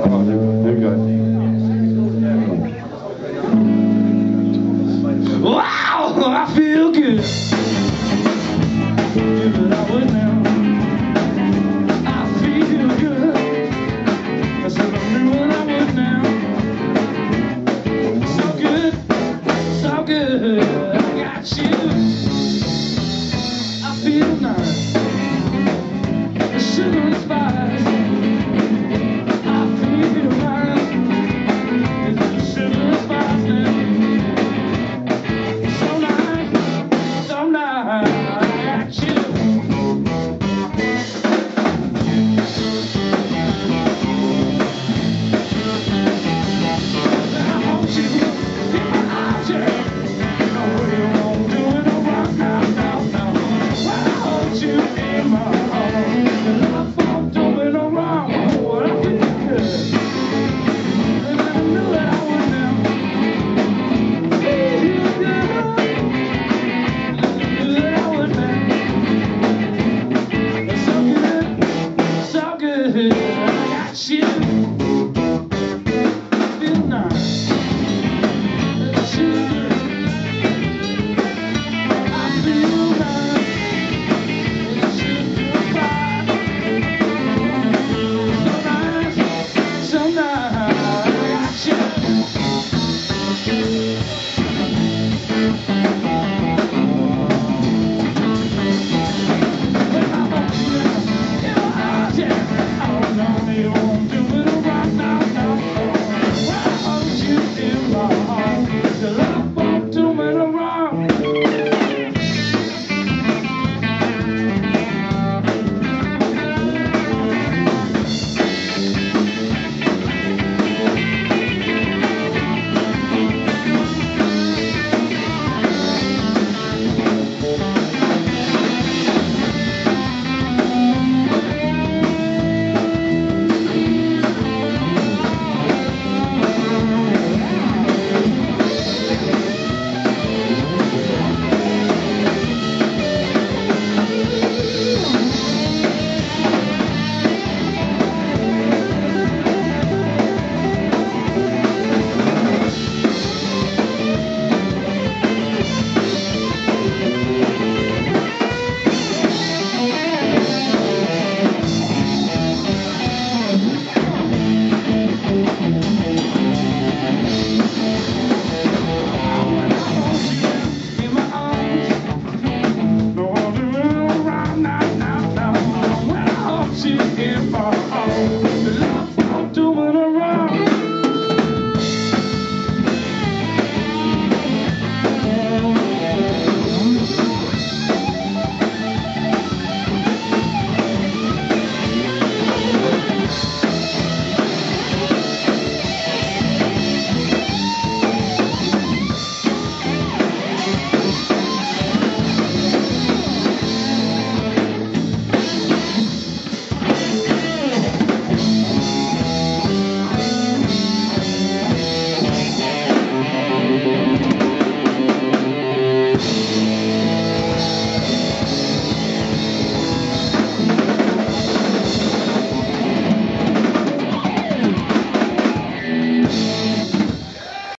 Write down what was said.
Wow, good. I got you. Thank you.